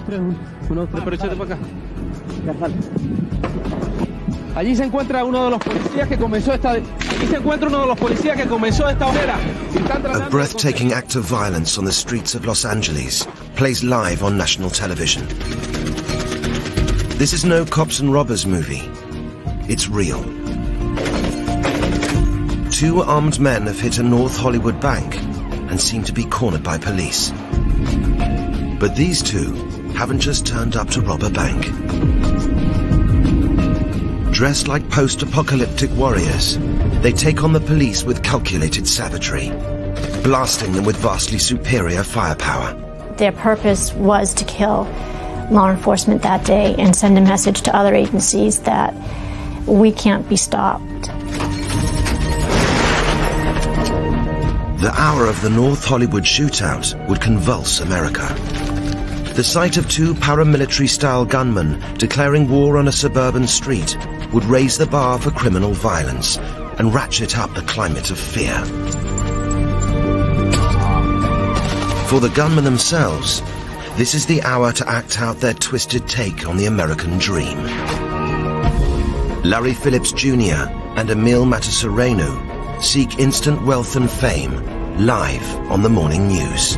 Uno, dos, tres, uno, uno, dos, tres, pero échate para acá. Allí se encuentra uno de los policías que comenzó esta. Allí se encuentra uno de los policías que comenzó esta hoguera. A breathtaking act of violence on the streets of Los Angeles plays live on national television. This is no cops and robbers movie. It's real. Two armed men have hit a North Hollywood bank and seem to be cornered by police. But these two haven't just turned up to rob a bank. Dressed like post-apocalyptic warriors, they take on the police with calculated savagery, blasting them with vastly superior firepower. Their purpose was to kill law enforcement that day and send a message to other agencies that we can't be stopped. The hour of the North Hollywood shootout would convulse America. The sight of two paramilitary-style gunmen declaring war on a suburban street would raise the bar for criminal violence and ratchet up the climate of fear. For the gunmen themselves, this is the hour to act out their twisted take on the American dream. Larry Phillips Jr. and Emil Matasareanu seek instant wealth and fame live on the morning news.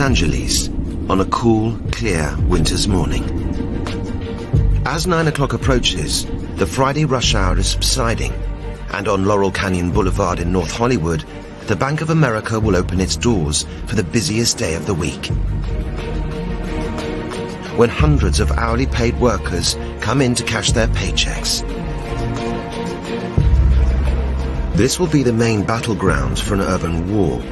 Angeles on a cool, clear winter's morning. As 9 o'clock approaches, the Friday rush hour is subsiding, and on Laurel Canyon Boulevard in North Hollywood, the Bank of America will open its doors for the busiest day of the week. When hundreds of hourly paid workers come in to cash their paychecks. This will be the main battleground for an urban war,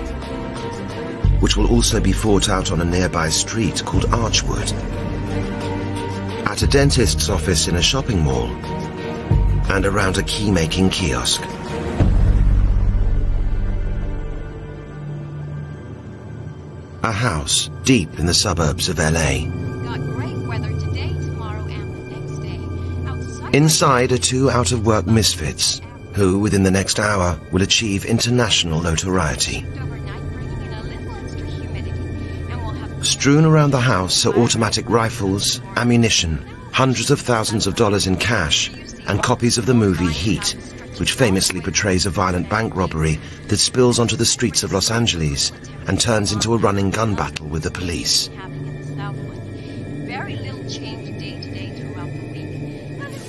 which will also be fought out on a nearby street called Archwood. At a dentist's office in a shopping mall, and around a key-making kiosk. A house deep in the suburbs of LA. Inside are two out-of-work misfits, who within the next hour will achieve international notoriety. Strewn around the house are automatic rifles, ammunition, hundreds of thousands of dollars in cash, and copies of the movie Heat, which famously portrays a violent bank robbery that spills onto the streets of Los Angeles and turns into a running gun battle with the police.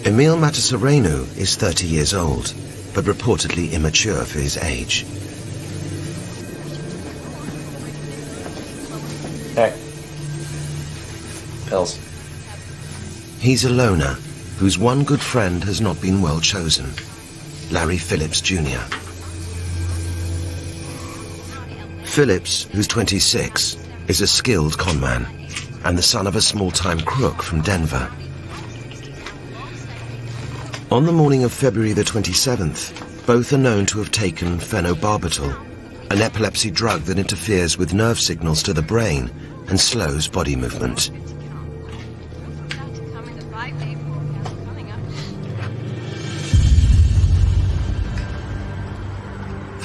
Emil Matasareanu is 30 years old, but reportedly immature for his age. Pills. He's a loner whose one good friend has not been well chosen, Larry Phillips Jr. Phillips, who's 26, is a skilled conman and the son of a small-time crook from Denver. On the morning of February the 27th, both are known to have taken phenobarbital, an epilepsy drug that interferes with nerve signals to the brain and slows body movement.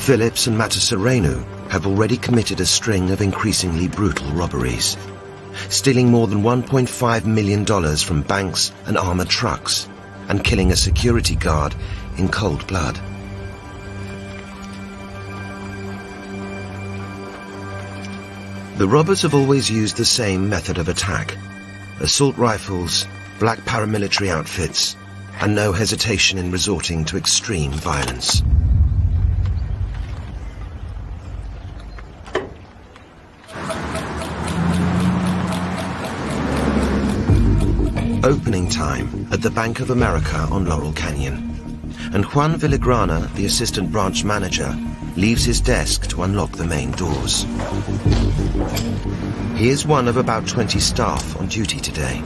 Phillips and Matasareanu have already committed a string of increasingly brutal robberies, stealing more than $1.5 million from banks and armored trucks, and killing a security guard in cold blood. The robbers have always used the same method of attack. Assault rifles, black paramilitary outfits, and no hesitation in resorting to extreme violence. Opening time at the Bank of America on Laurel Canyon. And Juan Villagrana, the assistant branch manager, leaves his desk to unlock the main doors. He is one of about 20 staff on duty today.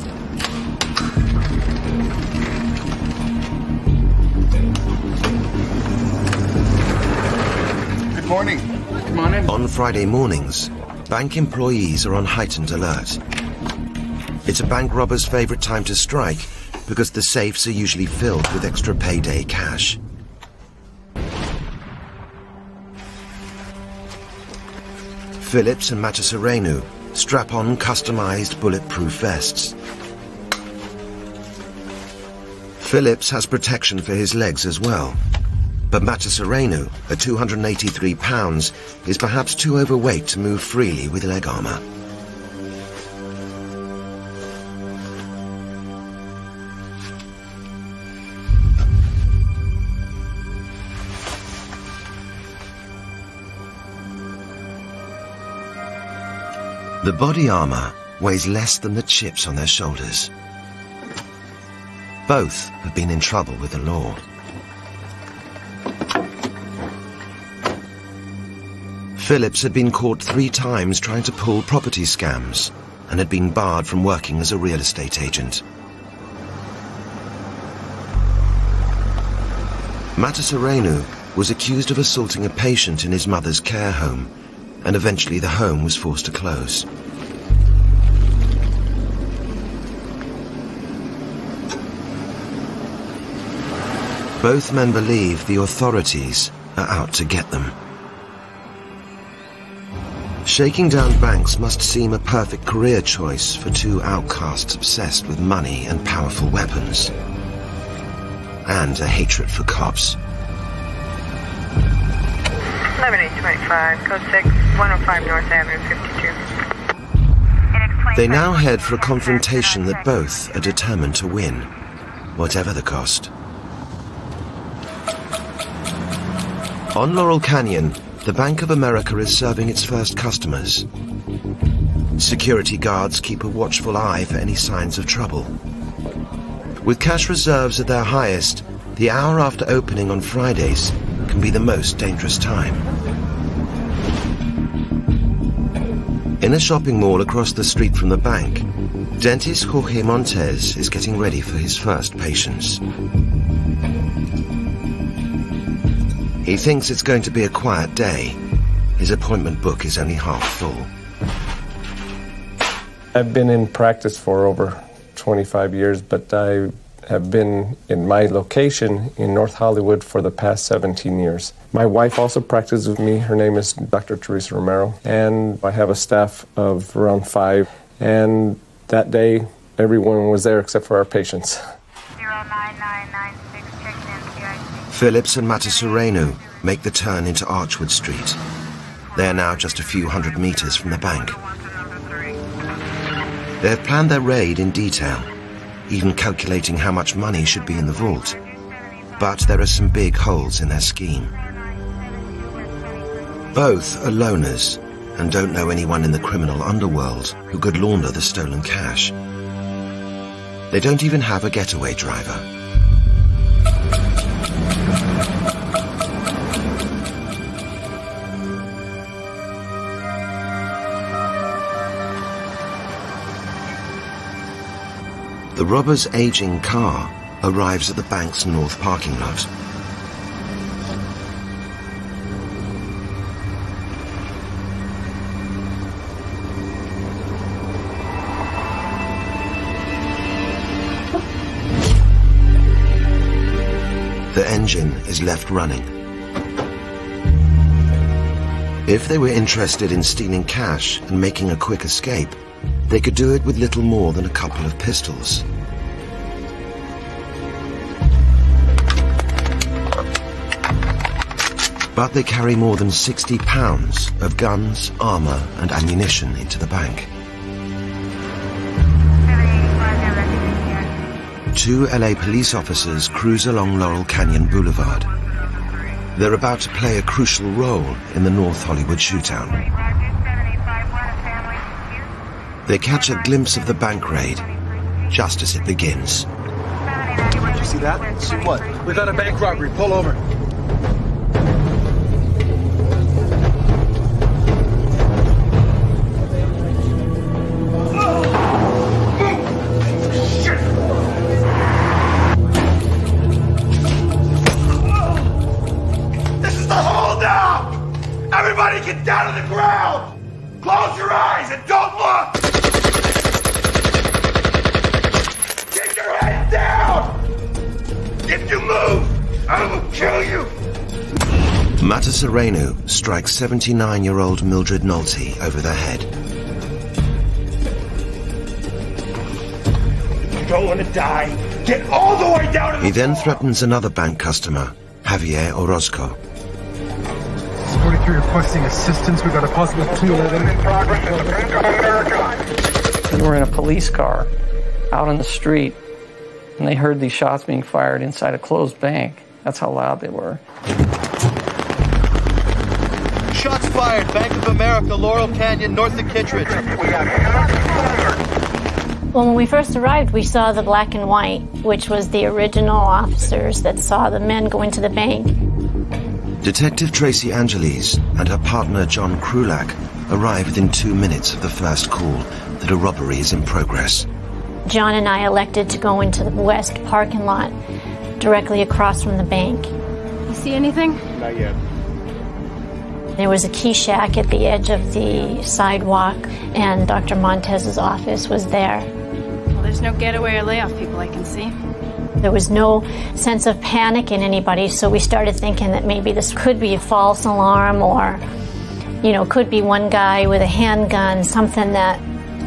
Good morning. Come on in. On Friday mornings, bank employees are on heightened alert. It's a bank robber's favorite time to strike because the safes are usually filled with extra payday cash. Phillips and Matasareanu strap on customized bulletproof vests. Phillips has protection for his legs as well. But Matasareanu, at 283 pounds, is perhaps too overweight to move freely with leg armor. The body armor weighs less than the chips on their shoulders. Both have been in trouble with the law. Phillips had been caught three times trying to pull property scams and had been barred from working as a real estate agent. Matasareanu was accused of assaulting a patient in his mother's care home, and eventually the home was forced to close. Both men believe the authorities are out to get them. Shaking down banks must seem a perfect career choice for two outcasts obsessed with money and powerful weapons. And a hatred for cops. 11825, code 6, 105 North Avenue 52. They now head for a confrontation that both are determined to win, whatever the cost. On Laurel Canyon, the Bank of America is serving its first customers. Security guards keep a watchful eye for any signs of trouble. With cash reserves at their highest, the hour after opening on Fridays can be the most dangerous time. In a shopping mall across the street from the bank, dentist Jorge Montes is getting ready for his first patients. He thinks it's going to be a quiet day. His appointment book is only half full. I've been in practice for over 25 years, but I have been in my location in North Hollywood for the past 17 years. My wife also practices with me. Her name is Dr. Teresa Romero, and I have a staff of around five. And that day, everyone was there except for our patients. 09996, checking in CIC. Phillips and Matasareanu make the turn into Archwood Street. They are now just a few hundred meters from the bank. They have planned their raid in detail, even calculating how much money should be in the vault. But there are some big holes in their scheme. Both are loners and don't know anyone in the criminal underworld who could launder the stolen cash. They don't even have a getaway driver. The robber's aging car arrives at the bank's north parking lot. The engine is left running. If they were interested in stealing cash and making a quick escape, they could do it with little more than a couple of pistols. But they carry more than 60 pounds of guns, armor, and ammunition into the bank. Two LA police officers cruise along Laurel Canyon Boulevard. They're about to play a crucial role in the North Hollywood shootout. They catch a glimpse of the bank raid just as it begins. Did You see that? See what? We got a bank robbery. Pull over. Serenu strikes 79-year-old Mildred Nolte over the head. You don't want to die, get all the way down He then threatens another bank customer, Javier Orozco. 43 requesting assistance. We got a possible 211. In progress at the Bank of America. We were in a police car out on the street, and they heard these shots being fired inside a closed bank. That's how loud they were. Shots fired. Bank of America, Laurel Canyon, north of Kittridge. We got shots fired. Well, when we first arrived, we saw the black and white, which was the original officers that saw the men go into the bank. Detective Tracy Angeles and her partner John Krulak arrive within two minutes of the first call that a robbery is in progress. John and I elected to go into the west parking lot directly across from the bank. You see anything? Not yet. There was a key shack at the edge of the sidewalk, and Dr. Montes's office was there. Well, there's no getaway or layoff people I can see. There was no sense of panic in anybody, so we started thinking that maybe this could be a false alarm or, you know, could be one guy with a handgun, something that,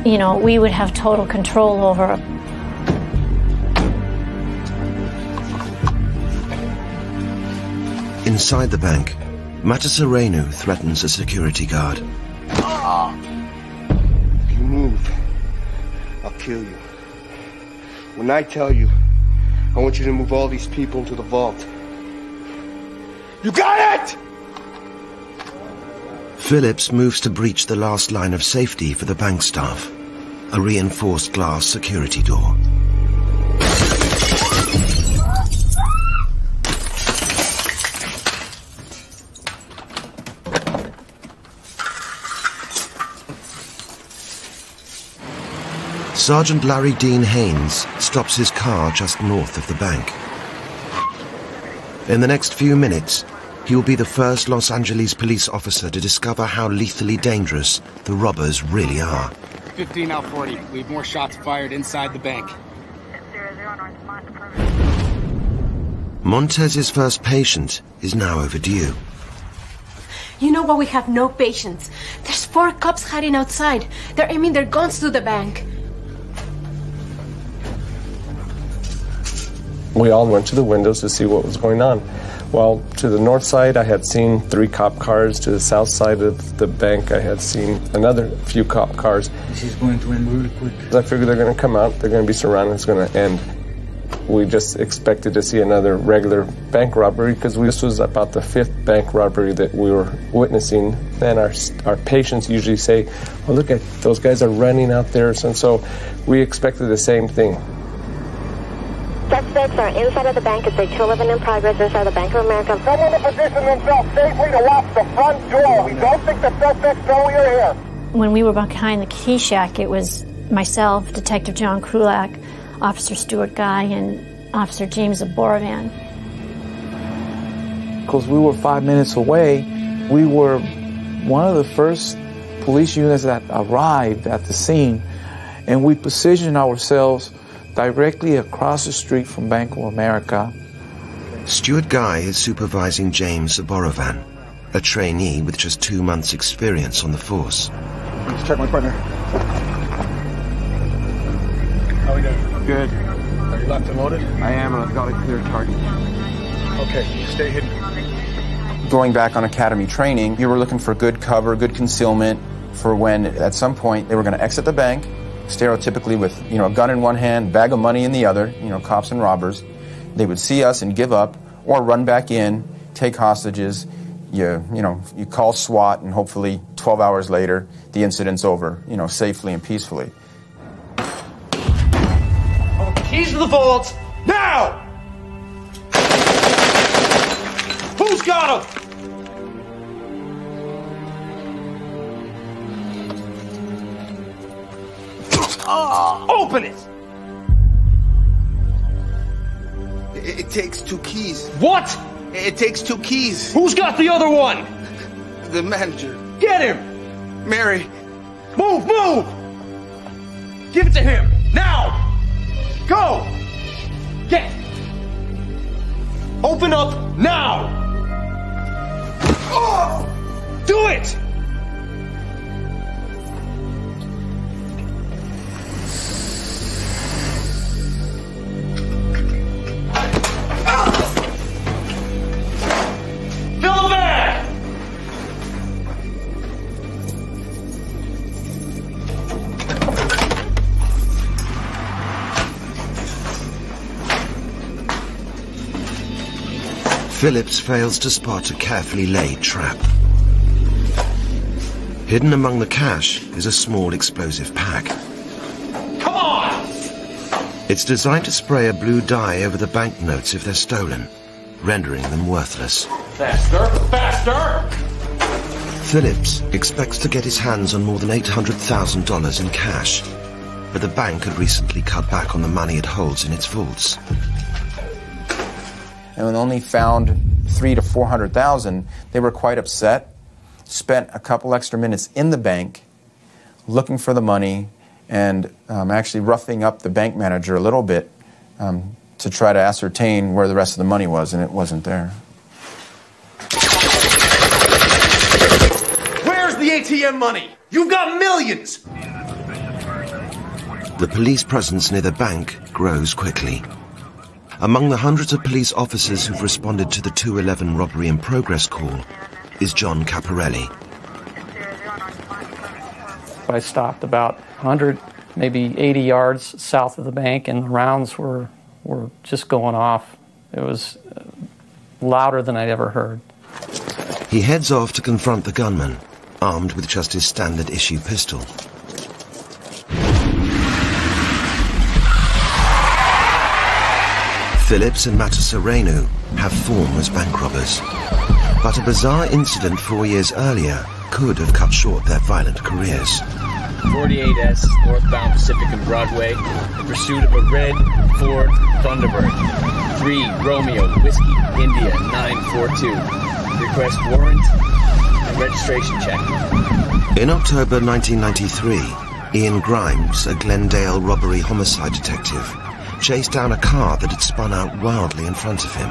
you know, we would have total control over. Inside the bank, Matasareanu threatens a security guard. If you move, I'll kill you. When I tell you, I want you to move all these people into the vault. You got it! Phillips moves to breach the last line of safety for the bank staff, a reinforced glass security door. Sergeant Larry Dean Haynes stops his car just north of the bank. In the next few minutes, he will be the first Los Angeles police officer to discover how lethally dangerous the robbers really are. 15 out 40. We have more shots fired inside the bank. Zero zero north Mont approach. Montes's first patient is now overdue. You know what? We have no patience. There's four cops hiding outside. They're aiming their guns to the bank. We all went to the windows to see what was going on. Well, to the north side, I had seen three cop cars. To the south side of the bank, I had seen another few cop cars. This is going to end really quick. I figured they're going to come out, they're going to be surrounded, it's going to end. We just expected to see another regular bank robbery because this was about the fifth bank robbery that we were witnessing. And our our patients usually say, "Oh, look at those guys are running out there," and so we expected the same thing. Suspects are inside of the bank. It's a 211 in progress inside the Bank of America. Someone to position themselves safely to watch the front door. We don't think the suspects know we are here. When we were behind the key shack, it was myself, Detective John Krulak, Officer Stuart Guy, and Officer James Zboravan. Because we were five minutes away, we were one of the first police units that arrived at the scene, and we positioned ourselves directly across the street from Bank of America. Stuart Guy is supervising James Zboravan, a trainee with just two months' experience on the force. Let's check my partner. How we doing? Good. Are you locked and loaded? I am, and I've got a clear target. Okay, stay hidden. Going back on academy training, you were looking for good cover, good concealment for when at some point they were going to exit the bank, stereotypically with, you know, a gun in one hand, bag of money in the other, you know, cops and robbers. They would see us and give up or run back in, take hostages. You, you know, you call SWAT and hopefully 12 hours later the incident's over, you know, safely and peacefully. Keys to the vault, now! Who's got them? Oh, open it! It, it takes two keys. What? It takes two keys. Who's got the other one? the manager. Get him! Mary. Move, move! Give it to him! Now! Go! Get! Open up now! Oh! Do it! Phillips fails to spot a carefully laid trap. Hidden among the cash is a small explosive pack. Come on! It's designed to spray a blue dye over the banknotes if they're stolen, rendering them worthless. Faster! Faster! Phillips expects to get his hands on more than $800,000 in cash, but the bank had recently cut back on the money it holds in its vaults. And when only found three to four hundred thousand, they were quite upset. Spent a couple extra minutes in the bank looking for the money and um, actually roughing up the bank manager a little bit um, to try to ascertain where the rest of the money was, and it wasn't there. Where's the ATM money? You've got millions! The police presence near the bank grows quickly. Among the hundreds of police officers who've responded to the 211 robbery in progress call is John Caprarelli. I stopped about 100, maybe 80 yards south of the bank, and the rounds were, were just going off. It was uh, louder than I'd ever heard. He heads off to confront the gunman, armed with just his standard issue pistol. Phillips and Matasareanu have form as bank robbers. But a bizarre incident four years earlier could have cut short their violent careers. 48S northbound Pacific and Broadway in pursuit of a red Ford Thunderbird. 3 Romeo Whiskey India 942. Request warrant and registration check. In October 1993, Ian Grimes, a Glendale robbery homicide detective, chased down a car that had spun out wildly in front of him.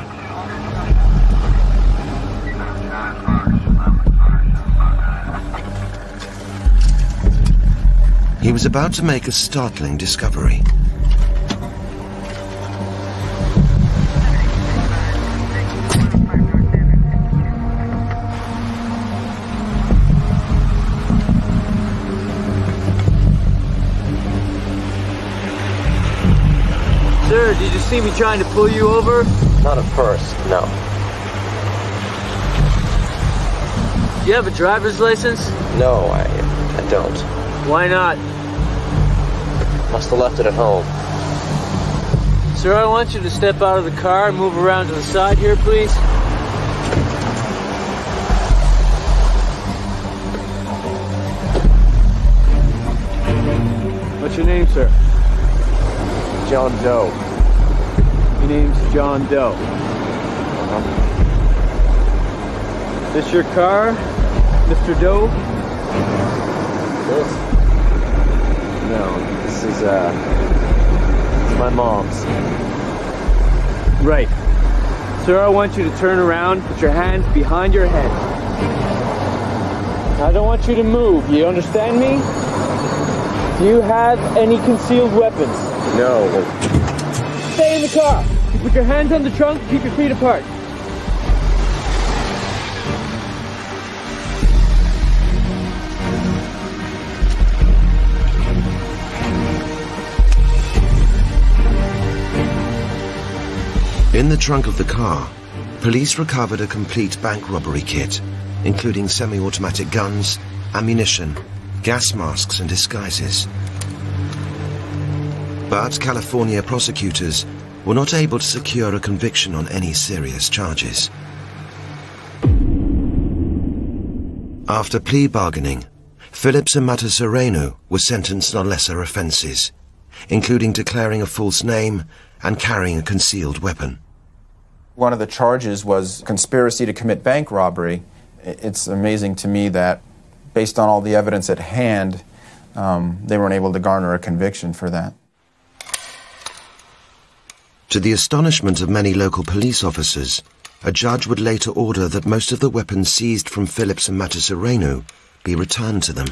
He was about to make a startling discovery. See me trying to pull you over? Not at first, no. Do you have a driver's license? No, I, I don't. Why not? Must have left it at home. Sir, I want you to step out of the car and move around to the side here, please. What's your name, sir? John Doe. Name's John Doe. This your car, Mr. Doe? This? No, this is, uh, it's my mom's. Right. Sir, I want you to turn around, put your hands behind your head. I don't want you to move. You understand me? Do you have any concealed weapons? No. Stay in the car. Put your hands on the trunk, keep your feet apart. In the trunk of the car, police recovered a complete bank robbery kit, including semi-automatic guns, ammunition, gas masks and disguises. But California prosecutors were not able to secure a conviction on any serious charges. After plea bargaining, Phillips and Matasareanu were sentenced on lesser offences, including declaring a false name and carrying a concealed weapon. One of the charges was conspiracy to commit bank robbery, it's amazing to me that, based on all the evidence at hand, um, they weren't able to garner a conviction for that. To the astonishment of many local police officers, a judge would later order that most of the weapons seized from Phillips and Matasareanu be returned to them.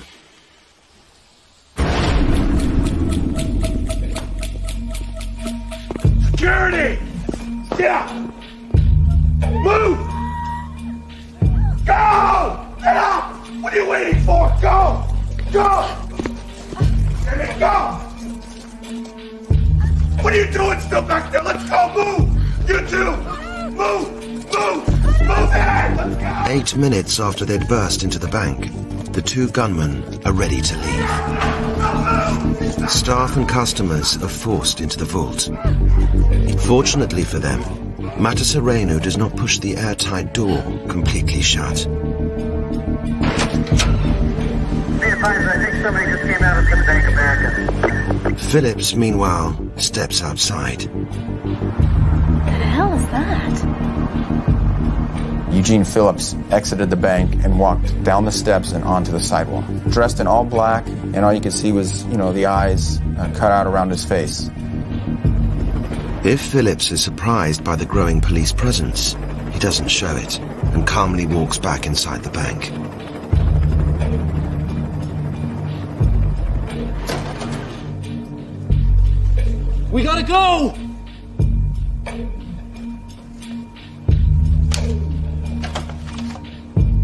Security! Yeah! Move! Go! Get up! What are you waiting for? Go! Go! Get it, go! What are you doing still back there? Let's go! Move! You two! Move! Move! Move it! Let's go! Eight minutes after they'd burst into the bank, the two gunmen are ready to leave. Staff and customers are forced into the vault. Fortunately for them, Matasareanu does not push the airtight door completely shut. Be advised, I think somebody just came out of the Bank America. Phillips, meanwhile, steps outside. What the hell is that? Eugene Phillips exited the bank and walked down the steps and onto the sidewalk. Dressed in all black, and all you could see was, you know, the eyes uh, cut out around his face. If Phillips is surprised by the growing police presence, he doesn't show it and calmly walks back inside the bank. We gotta go!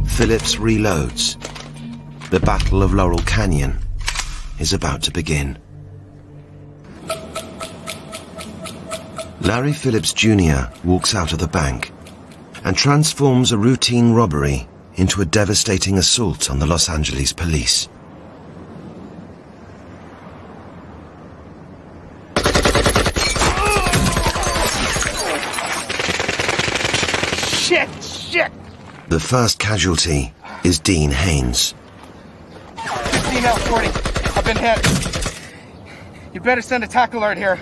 Phillips reloads. The Battle of Laurel Canyon is about to begin. Larry Phillips Jr. walks out of the bank and transforms a routine robbery into a devastating assault on the Los Angeles police. The first casualty is Dean Haynes. 15 L 40. I've been hit. You better send a tac alert here.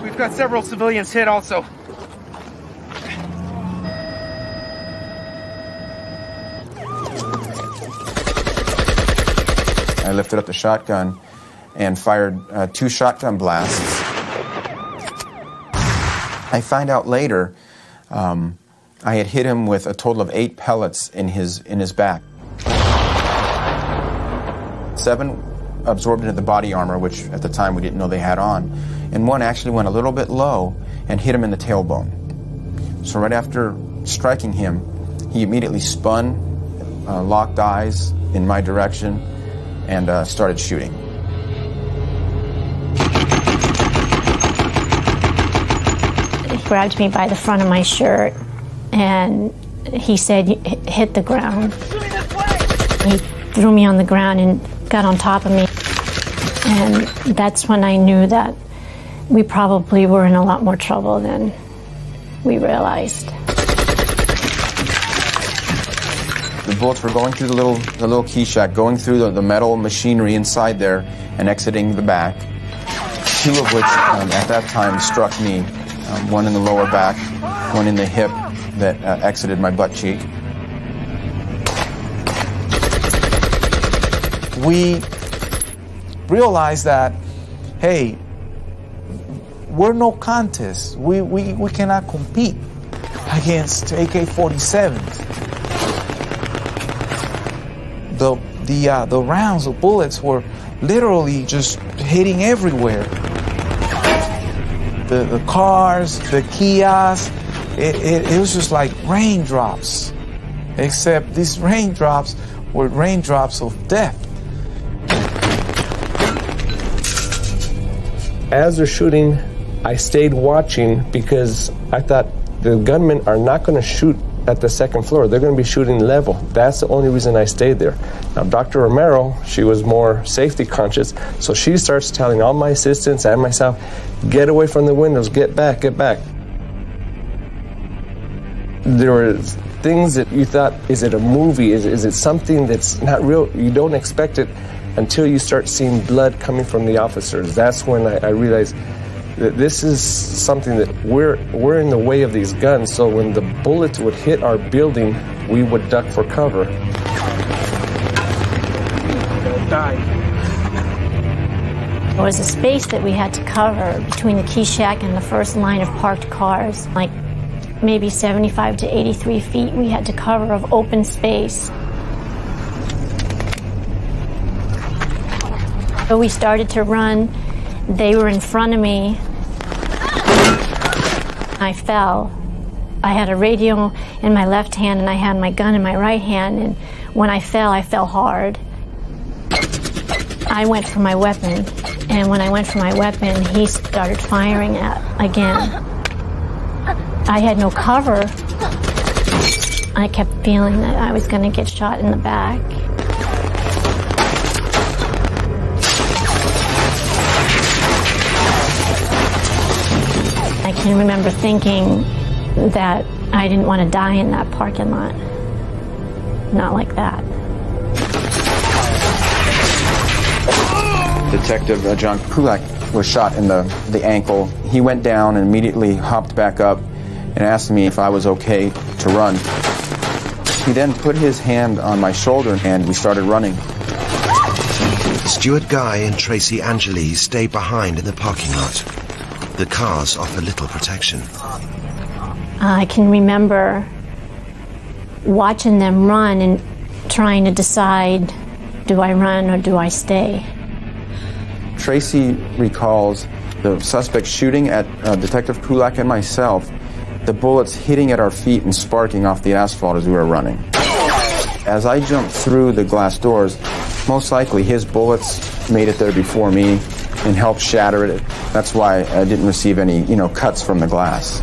We've got several civilians hit also. I lifted up the shotgun and fired uh, two shotgun blasts. I find out later um, I had hit him with a total of eight pellets in his in his back. Seven absorbed into the body armor, which at the time we didn't know they had on, and one actually went a little bit low and hit him in the tailbone. So right after striking him, he immediately spun, uh, locked eyes in my direction, and uh, started shooting. Grabbed me by the front of my shirt and he said, hit the ground. He threw me on the ground and got on top of me. And that's when I knew that we probably were in a lot more trouble than we realized. The bullets were going through the little the little key shack, going through the, the metal machinery inside there, and exiting the back. Two of which, um, at that time, struck me. Um, one in the lower back, one in the hip that uh, exited my butt cheek. we realized that, hey, we're no contest. We, we, we cannot compete against AK 47s. The, the, uh, the rounds, the bullets were literally just hitting everywhere. The, the cars, the kiosks, it, it, it was just like raindrops. Except these raindrops were raindrops of death. As they're shooting, I stayed watching because I thought the gunmen are not going to shoot at the second floor. They're going to be shooting level. That's the only reason I stayed there. Now, Dr. Romero, she was more safety conscious, so she starts telling all my assistants and myself, get away from the windows, get back, get back. There were things that you thought, is it a movie? Is, is it something that's not real? You don't expect it until you start seeing blood coming from the officers. That's when I, I realized This is something that we're we're in the way of these guns. So when the bullets would hit our building, we would duck for cover. There was a space that we had to cover between the key shack and the first line of parked cars, like maybe 75 to 83 feet we had to cover of open space. So we started to run. They were in front of me. I fell. I had a radio in my left hand and I had my gun in my right hand. And when I fell, I fell hard. I went for my weapon. And when I went for my weapon, he started firing at again. I had no cover. I kept feeling that I was going to get shot in the back. I can remember thinking that I didn't want to die in that parking lot. Not like that. Detective uh, John Krulak was shot in the, the ankle. He went down and immediately hopped back up and asked me if I was okay to run. He then put his hand on my shoulder and we started running. Stuart Guy and Tracy Angeles stay behind in the parking lot. The cars offer little protection. I can remember watching them run and trying to decide do I run or do I stay? Tracy recalls the suspect shooting at uh, Detective Krulak and myself, the bullets hitting at our feet and sparking off the asphalt as we were running. As I jumped through the glass doors, most likely his bullets made it there before me and helped shatter it. That's why I didn't receive any, you know, cuts from the glass.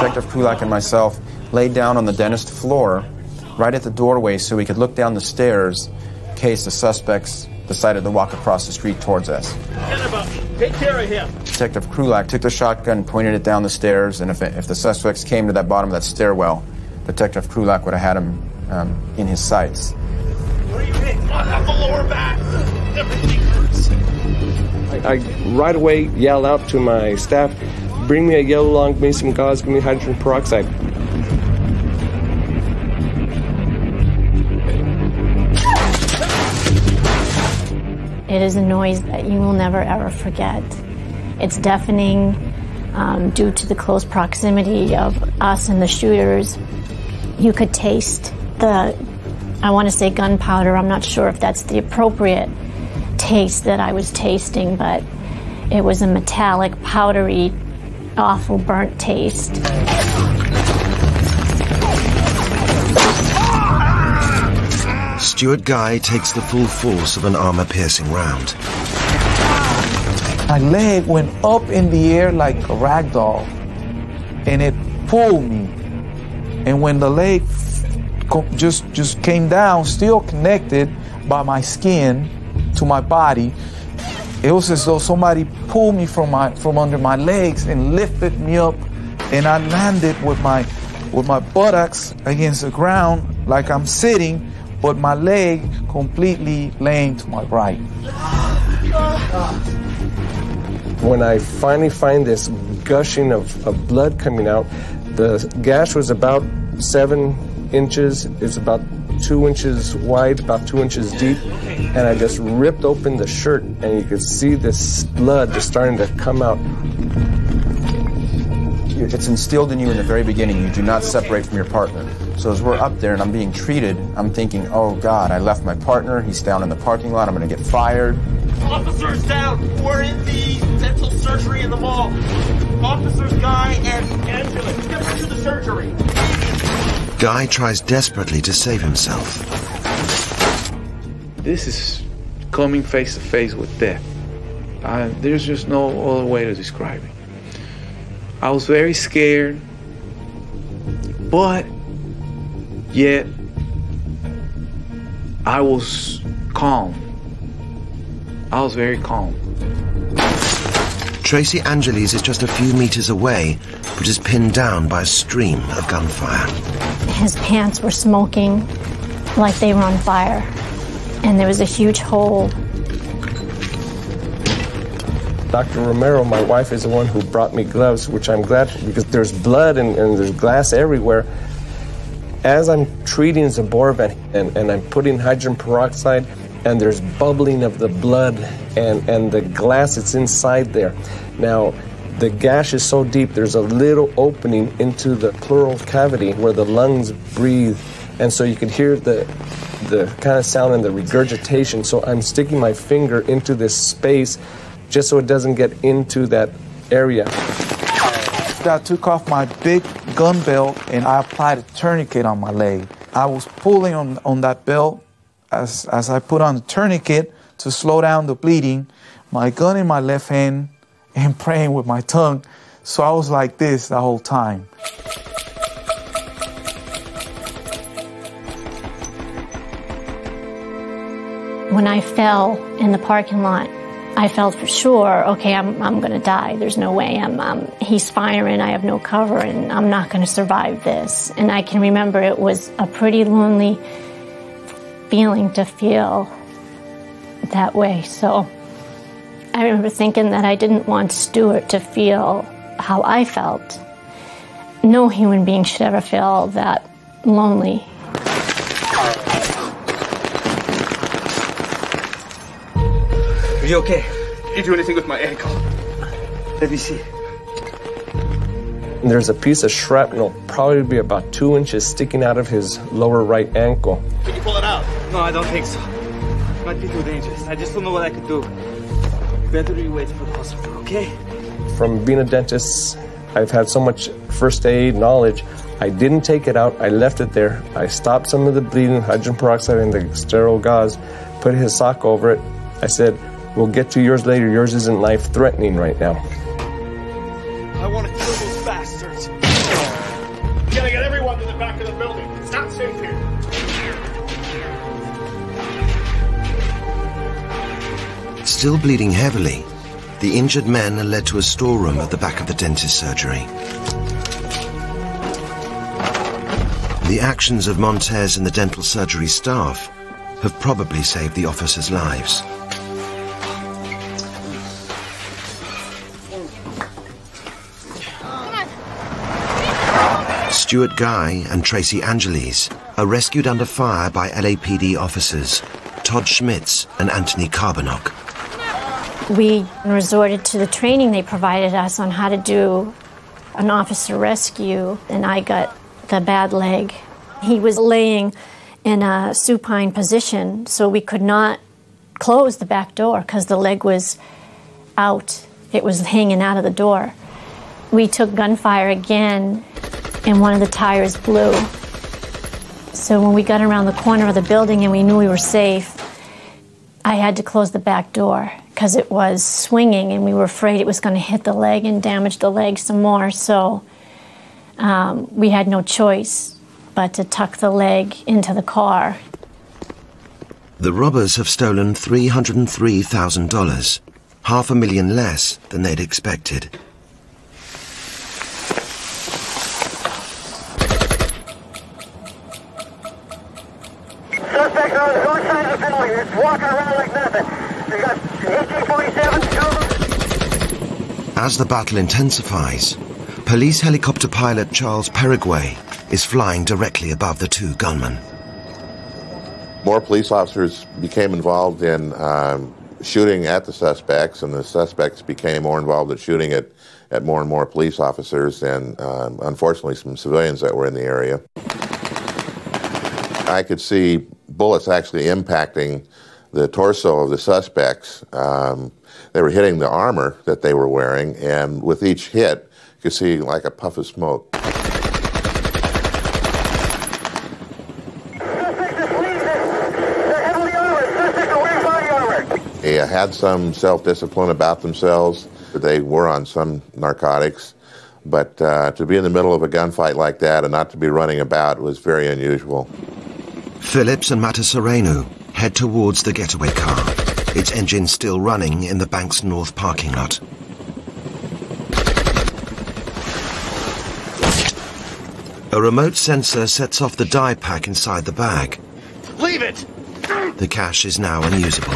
Detective Krulak and myself laid down on the dentist floor right at the doorway so we could look down the stairs in case the suspects decided to walk across the street towards us. Take care of him. Detective Krulak took the shotgun, pointed it down the stairs, and if, if the suspects came to that bottom of that stairwell, Detective Krulak would have had him um, in his sights. Where are you hit? Off the lower back. Everything hurts. I, I right away yelled out to my staff, "Bring me a yellow lung, give me some gauze, give me hydrogen peroxide." Is a noise that you will never ever forget. It's deafening um, due to the close proximity of us and the shooters. You could taste the, I want to say gunpowder. I'm not sure if that's the appropriate taste that I was tasting, but it was a metallic, powdery, awful burnt taste. Stuart Guy takes the full force of an armor-piercing round. My leg went up in the air like a rag doll, and it pulled me. And when the leg just just came down, still connected by my skin to my body, it was as though somebody pulled me from my from under my legs and lifted me up, and I landed with my with my buttocks against the ground like I'm sitting, but my leg completely laying to my right. When I finally find this gushing of, of blood coming out, the gash was about seven inches. It's about two inches wide, about two inches deep. And I just ripped open the shirt, and you could see this blood just starting to come out. It's instilled in you in the very beginning. You do not separate from your partner. So as we're up there and I'm being treated, I'm thinking, oh God, I left my partner. He's down in the parking lot. I'm going to get fired. Officers down. We're in the dental surgery in the mall. Officers Guy and Angela. Get her to the surgery. Guy tries desperately to save himself. This is coming face to face with death. Uh, there's just no other way to describe it. I was very scared, but yet I was calm. I was very calm. Tracy Angeles is just a few meters away, but is pinned down by a stream of gunfire. his pants were smoking like they were on fire, and there was a huge hole. Dr. Romero, my wife, is the one who brought me gloves, which I'm glad because there's blood and, and there's glass everywhere. As I'm treating Zboravan and, and I'm putting hydrogen peroxide, and there's bubbling of the blood and, and the glass that's inside there. Now, the gash is so deep, there's a little opening into the pleural cavity where the lungs breathe. And so you can hear the, the kind of sound and the regurgitation. So I'm sticking my finger into this space just so it doesn't get into that area. I took off my big gun belt and I applied a tourniquet on my leg. I was pulling on, on that belt as, as I put on the tourniquet to slow down the bleeding, my gun in my left hand and praying with my tongue. So I was like this the whole time. When I fell in the parking lot, I felt for sure, okay, I'm, I'm going to die. There's no way. I'm, he's firing. I have no cover and I'm not going to survive this. And I can remember it was a pretty lonely feeling to feel that way. So I remember thinking that I didn't want Stuart to feel how I felt. No human being should ever feel that lonely. Are you okay? Did you do anything with my ankle? Let me see. There's a piece of shrapnel, probably be about two inches, sticking out of his lower right ankle. Can you pull it out? No, I don't think so. It might be too dangerous. I just don't know what I could do. Better you wait for the hospital, okay? From being a dentist, I've had so much first aid knowledge. I didn't take it out. I left it there. I stopped some of the bleeding, hydrogen peroxide, and the sterile gauze, put his sock over it. I said, We'll get to yours later. Yours isn't life threatening right now. I want to kill those bastards. We gotta get everyone to the back of the building. It's not safe here. Still bleeding heavily, the injured men are led to a storeroom at the back of the dentist surgery. The actions of Montes and the dental surgery staff have probably saved the officers' lives. Stuart Guy and Tracy Angeles are rescued under fire by LAPD officers Todd Schmitz and Anthony Cabunoc. We resorted to the training they provided us on how to do an officer rescue, and I got the bad leg. He was laying in a supine position, so we could not close the back door because the leg was out. It was hanging out of the door. We took gunfire again, and one of the tires blew. So when we got around the corner of the building and we knew we were safe, I had to close the back door because it was swinging and we were afraid it was going to hit the leg and damage the leg some more. So um, we had no choice but to tuck the leg into the car. The robbers have stolen $303,000, half a million less than they'd expected. Walking around like nothing. They got AK-47 As the battle intensifies, police helicopter pilot Charles Perigway is flying directly above the two gunmen. More police officers became involved in um, shooting at the suspects, and the suspects became more involved in shooting at, at more and more police officers, and um, unfortunately, some civilians that were in the area. I could see bullets actually impacting the torso of the suspects. Um, they were hitting the armor that they were wearing, and with each hit, you could see like a puff of smoke. They had some self-discipline about themselves. They were on some narcotics, but uh, to be in the middle of a gunfight like that and not to be running about was very unusual. Phillips and Matasareanu head towards the getaway car, its engine still running in the bank's north parking lot. A remote sensor sets off the dye pack inside the bag. Leave it! The cash is now unusable.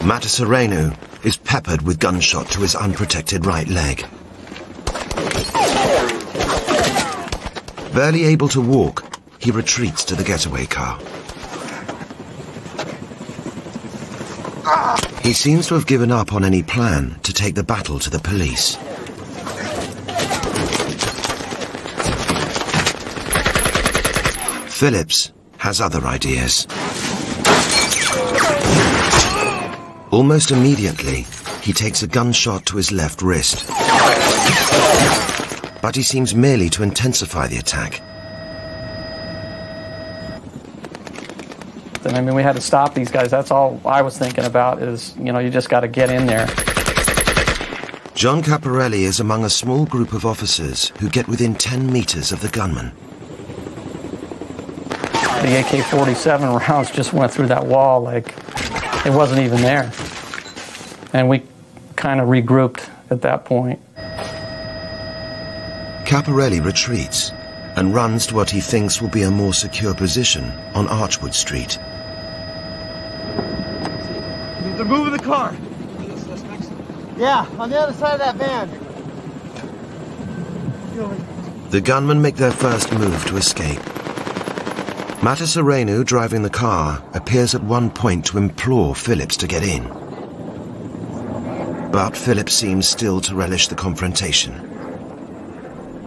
Matasareanu is peppered with gunshot to his unprotected right leg. Barely able to walk, he retreats to the getaway car. He seems to have given up on any plan to take the battle to the police. Phillips has other ideas. Almost immediately, he takes a gunshot to his left wrist. But he seems merely to intensify the attack. And I mean, we had to stop these guys. That's all I was thinking about is, you know, you just got to get in there. John Caprarelli is among a small group of officers who get within 10 meters of the gunman. The AK-47 rounds just went through that wall like it wasn't even there. And we kind of regrouped at that point. Caprarelli retreats and runs to what he thinks will be a more secure position on Archwood Street. They're moving the car. Yeah, on the other side of that van. The gunmen make their first move to escape. Matasareanu, driving the car, appears at one point to implore Phillips to get in. But Phillips seems still to relish the confrontation.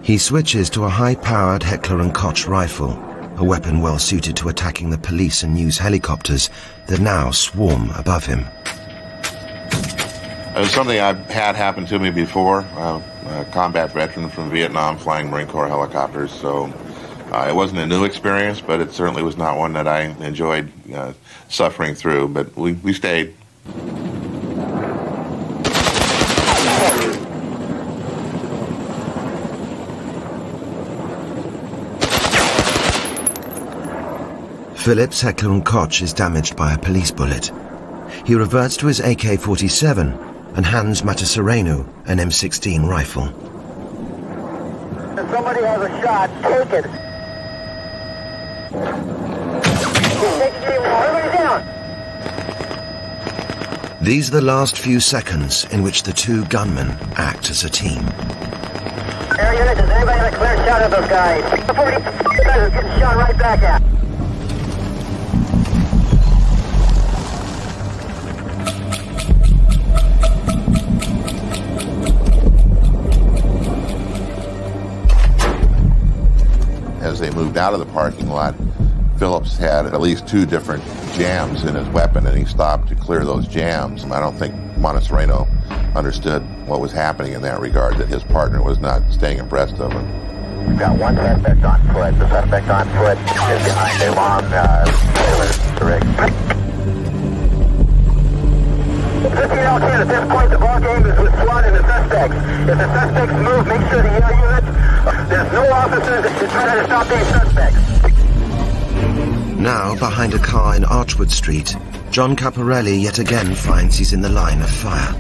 He switches to a high-powered Heckler & Koch rifle, a weapon well suited to attacking the police and news helicopters that now swarm above him. It was something I've had happen to me before. Uh, a combat veteran from Vietnam flying Marine Corps helicopters, so uh, it wasn't a new experience, but it certainly was not one that I enjoyed uh, suffering through. But we, we stayed. Phillips Heckler & Koch is damaged by a police bullet. He reverts to his AK-47 and hands Matasareanu an M16 rifle. If somebody has a shot, take it. Take it Everybody down. These are the last few seconds in which the two gunmen act as a team. Air unit, does anybody have a clear shot of those guys? 40 guys are getting shot right back at. As they moved out of the parking lot, Phillips had at least two different jams in his weapon, and he stopped to clear those jams. I don't think Montesreno understood what was happening in that regard, that his partner was not staying abreast of him. We've got one suspect on foot. The suspect on foot is behind a long uh, trailer rig. 15 L10, at this point the ball game is with SWAT and the suspects. If the suspects move, make sure the air unit, there's no officers that should try to stop these suspects. Now, behind a car in Archwood Street, John Caprarelli yet again finds he's in the line of fire.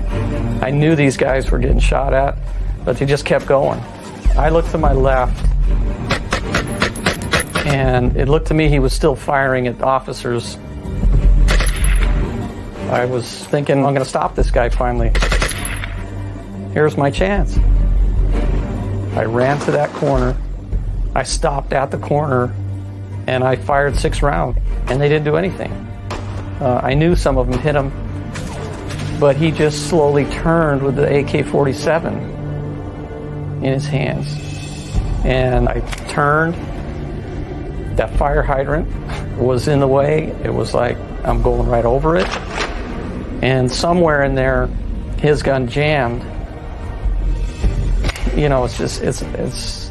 I knew these guys were getting shot at, but they just kept going. I looked to my left, and it looked to me he was still firing at officers. I was thinking, I'm going to stop this guy finally. Here's my chance. I ran to that corner. I stopped at the corner and I fired six rounds, and they didn't do anything. Uh, I knew some of them hit him, but he just slowly turned with the AK 47 in his hands. And I turned. That fire hydrant was in the way. It was like I'm going right over it. And somewhere in there, his gun jammed. You know, it's just, it's, it's,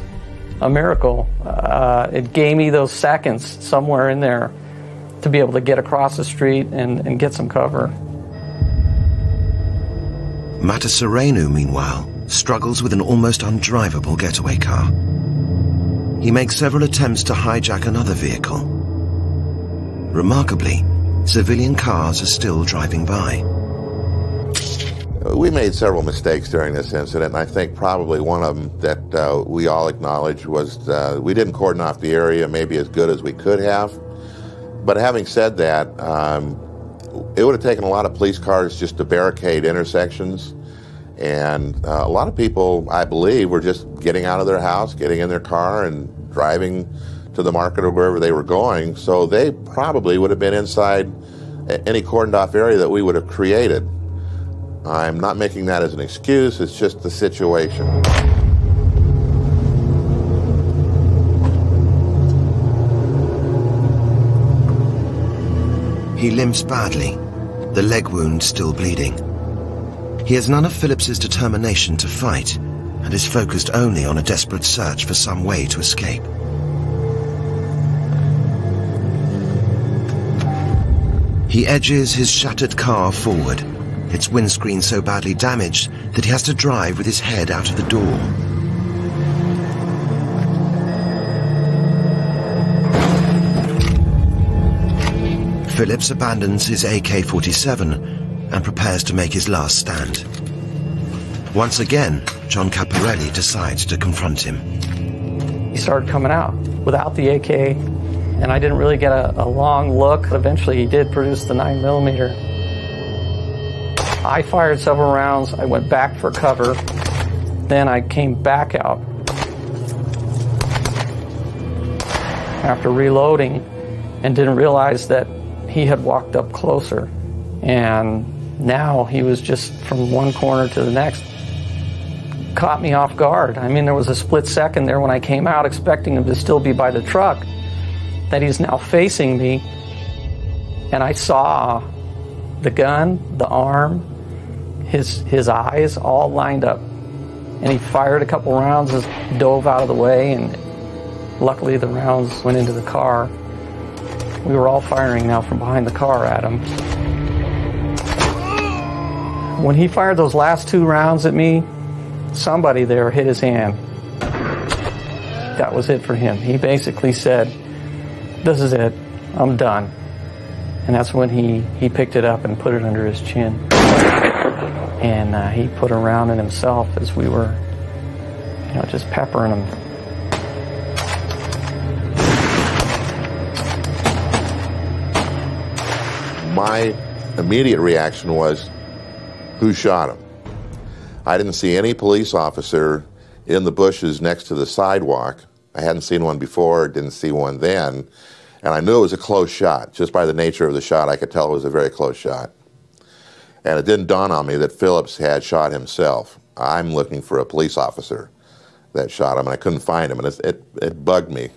a miracle. Uh, it gave me those seconds somewhere in there to be able to get across the street and, and get some cover. Matasareanu, meanwhile, struggles with an almost undrivable getaway car. He makes several attempts to hijack another vehicle. Remarkably, civilian cars are still driving by. We made several mistakes during this incident, and I think probably one of them that uh, we all acknowledge was uh, we didn't cordon off the area maybe as good as we could have. But having said that, um, it would have taken a lot of police cars just to barricade intersections. And uh, a lot of people, I believe, were just getting out of their house, getting in their car, and driving to the market or wherever they were going. So they probably would have been inside any cordoned off area that we would have created. I'm not making that as an excuse, it's just the situation. He limps badly, the leg wound still bleeding. He has none of Phillips's determination to fight and is focused only on a desperate search for some way to escape. He edges his shattered car forward, its windscreen so badly damaged that he has to drive with his head out of the door. Phillips abandons his AK-47 and prepares to make his last stand. Once again, John Caprarelli decides to confront him. He started coming out without the AK, and I didn't really get a, a long look. But eventually, he did produce the 9 millimeter. I fired several rounds. I went back for cover. Then I came back out. After reloading and didn't realize that he had walked up closer. And now he was just from one corner to the next. Caught me off guard. I mean, there was a split second there when I came out expecting him to still be by the truck that he's now facing me. And I saw the gun, the arm, his, his eyes all lined up. And he fired a couple rounds, just dove out of the way, and luckily the rounds went into the car. We were all firing now from behind the car at him. When he fired those last two rounds at me, somebody there hit his hand. That was it for him. He basically said, This is it. I'm done. And that's when he, he picked it up and put it under his chin. And uh, he put a round in himself as we were, you know, just peppering him. My immediate reaction was, who shot him? I didn't see any police officer in the bushes next to the sidewalk. I hadn't seen one before, didn't see one then, and I knew it was a close shot. Just by the nature of the shot, I could tell it was a very close shot. And it didn't dawn on me that Phillips had shot himself. I'm looking for a police officer that shot him, and I couldn't find him, and it, it, it bugged me.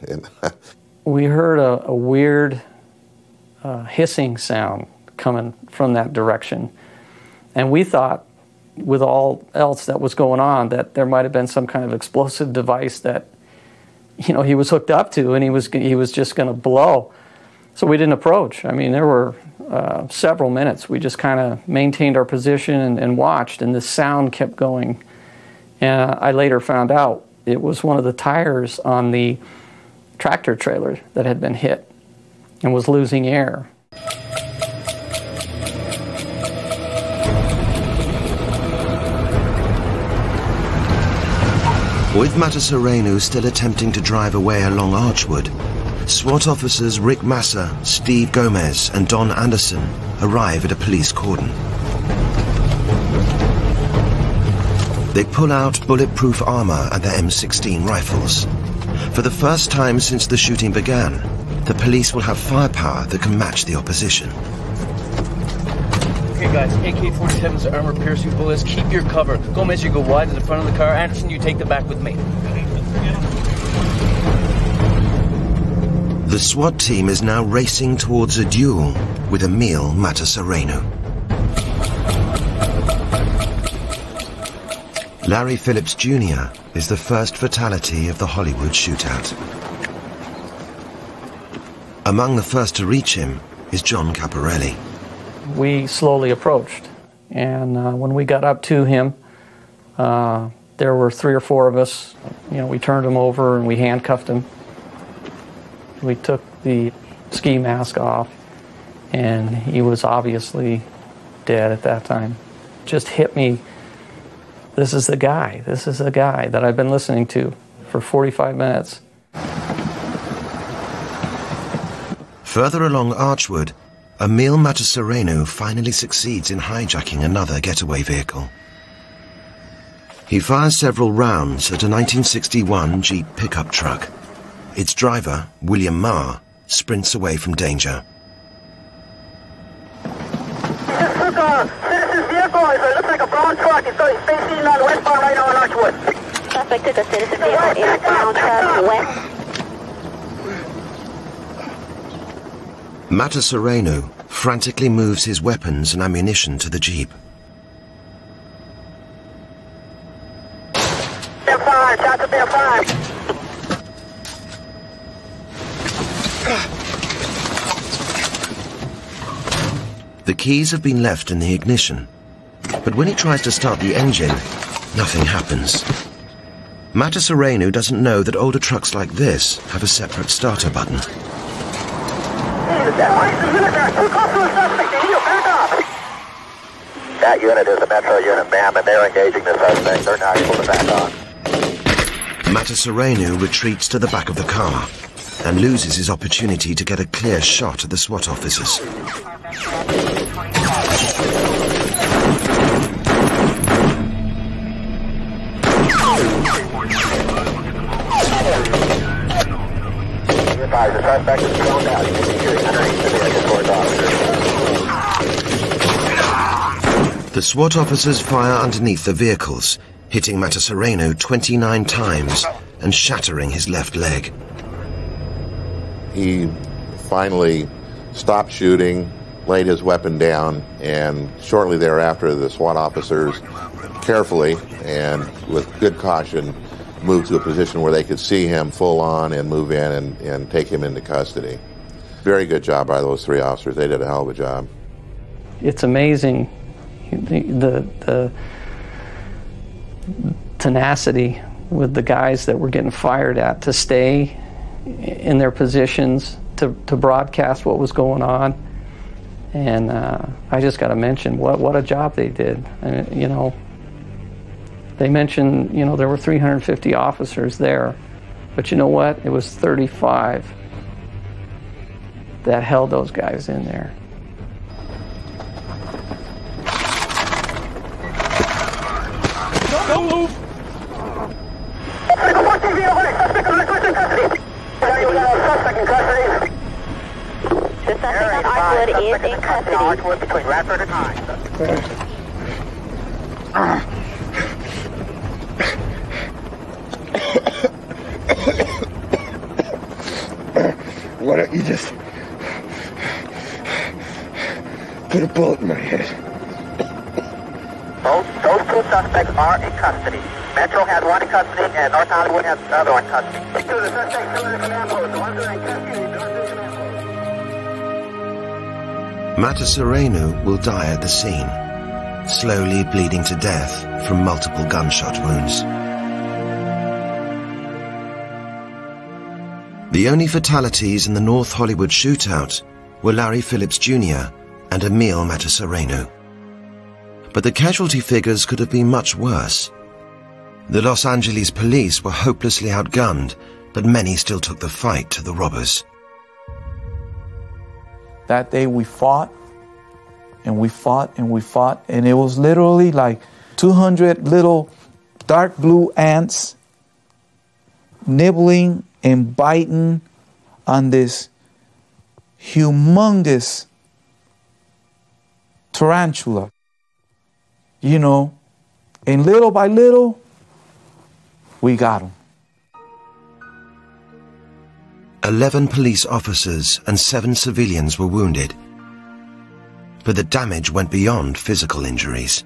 we heard a, a weird uh, hissing sound coming from that direction. And we thought, with all else that was going on, that there might have been some kind of explosive device that, you know, he was hooked up to, and he was he was just going to blow. So we didn't approach. I mean, there were uh, several minutes. We just kind of maintained our position and, and, watched, and the sound kept going. And I later found out it was one of the tires on the tractor trailer that had been hit and was losing air. With Matasareanu still attempting to drive away along Archwood, SWAT officers Rick Massa, Steve Gomez, and Don Anderson arrive at a police cordon. They pull out bulletproof armor and their M16 rifles. For the first time since the shooting began, the police will have firepower that can match the opposition. Okay, guys, AK-47s are armor-piercing bullets. Keep your cover. Gomez, you go wide to the front of the car. Anderson, you take the back with me. The SWAT team is now racing towards a duel with Emil Matasareanu. Larry Phillips Jr. is the first fatality of the Hollywood shootout. Among the first to reach him is John Caprarelli we slowly approached. And uh, when we got up to him, uh, there were three or four of us. You know, we turned him over and we handcuffed him. We took the ski mask off, and he was obviously dead at that time. Just hit me. This is the guy. This is the guy that I've been listening to for 45 minutes. Further along Archwood, Emil Matasareanu finally succeeds in hijacking another getaway vehicle. He fires several rounds at a 1961 Jeep pickup truck. Its driver, William Marr, sprints away from danger. Just took a citizen's vehicle. It looks like a brown truck. It's going facing on westbound right now on Archwood. Suspect took a citizen vehicle in a brown truck west. Matasareanu frantically moves his weapons and ammunition to the Jeep. Step five. Shots at step five. The keys have been left in the ignition, but when he tries to start the engine, nothing happens. Matasareanu doesn't know that older trucks like this have a separate starter button. That unit is a Metro unit, ma'am, and they're engaging the suspect. They're not able to back off. Matasareanu retreats to the back of the car and loses his opportunity to get a clear shot at the SWAT officers. The SWAT officers fire underneath the vehicles, hitting Matasareanu 29 times and shattering his left leg. He finally stopped shooting, laid his weapon down, and shortly thereafter, the SWAT officers carefully and with good caution moved to a position where they could see him full on and move in and, and take him into custody. Very good job by those three officers. They did a hell of a job. It's amazing the, the, the tenacity with the guys that were getting fired at to stay in their positions to, to broadcast what was going on. And uh, I just got to mention what, what a job they did. I mean, you know, they mentioned, you know, there were 350 officers there, but you know what? It was 35 that held those guys in there. Don't move! Suspect in custody. The suspect on Archwood is in custody. Archwood between Radford and Hines. Why don't you just put a bullet in my head? Those, those two suspects are in custody. Metro has one in custody and North Hollywood has the other one in custody. Two of the suspects still in the command post. The ones that are in custody, Matasareanu will die at the scene, slowly bleeding to death from multiple gunshot wounds. The only fatalities in the North Hollywood shootout were Larry Phillips Jr. and Emil Matasareanu. But the casualty figures could have been much worse. The Los Angeles police were hopelessly outgunned, but many still took the fight to the robbers. That day we fought and we fought and we fought, and it was literally like 200 little dark blue ants nibbling and biting on this humongous tarantula. You know, and little by little, we got them. Eleven police officers and seven civilians were wounded. But the damage went beyond physical injuries.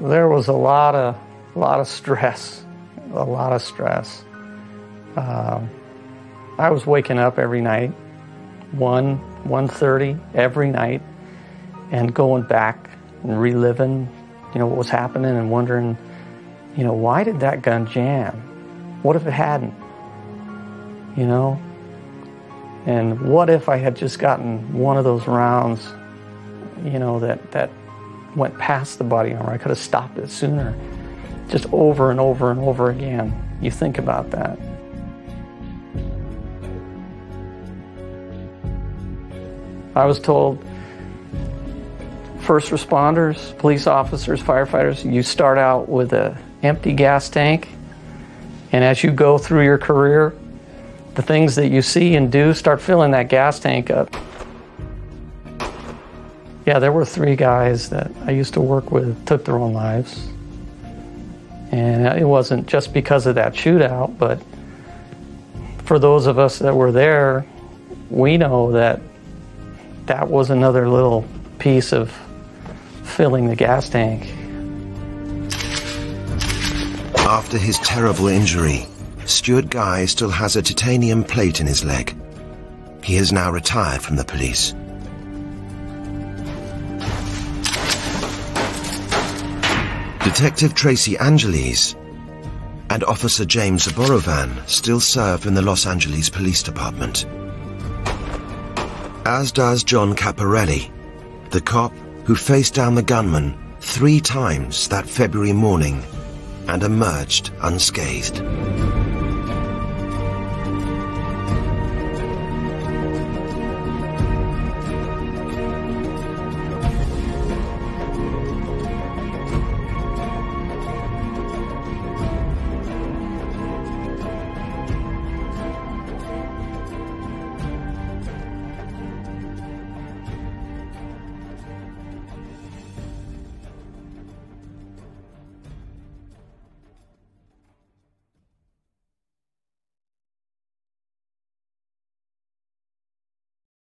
There was a lot of, lot of stress, a lot of stress. Um, I was waking up every night, one, one thirty every night, and going back and reliving, you know, what was happening and wondering, you know, why did that gun jam? What if it hadn't? You know, And what if I had just gotten one of those rounds, you know, that, that went past the body armor? I could have stopped it sooner. Just over and over and over again. You think about that. I was told first responders, police officers, firefighters, you start out with an empty gas tank, and as you go through your career, the things that you see and do start filling that gas tank up. Yeah, there were three guys that I used to work with took their own lives. And uh, it wasn't just because of that shootout, but for those of us that were there, we know that that was another little piece of filling the gas tank. After his terrible injury, Stuart Guy still has a titanium plate in his leg. He has now retired from the police. Detective Tracy Angeles and Officer James Zboravan still serve in the Los Angeles Police Department. As does John Caprarelli, the cop who faced down the gunman three times that February morning and emerged unscathed.